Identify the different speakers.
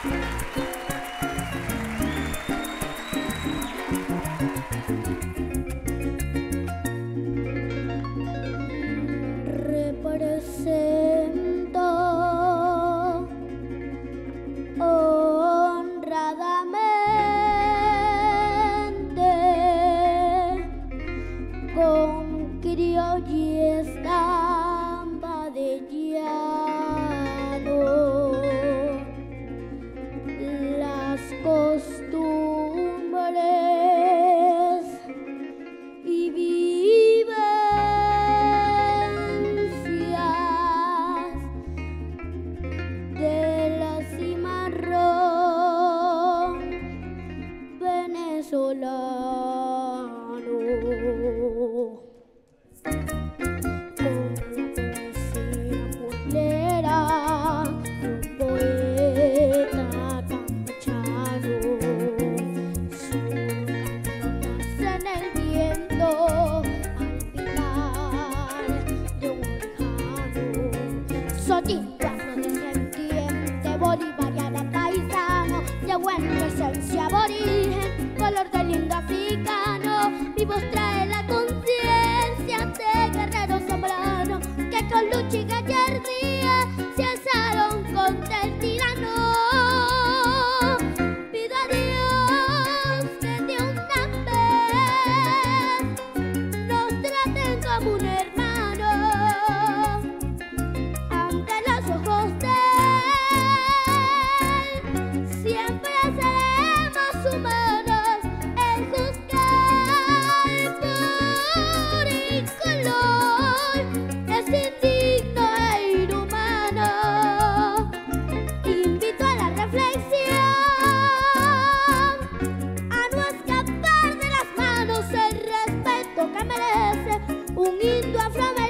Speaker 1: honradamente con criollo. Sotita, pretendiente bolivariana paisano, de buena esencia aborigen, color del lindo africano, vivos humanos el juzgar por el color es indigno e inhumano. Invito a la reflexión, a no escapar de las manos el respeto que merece un indio afroamericano.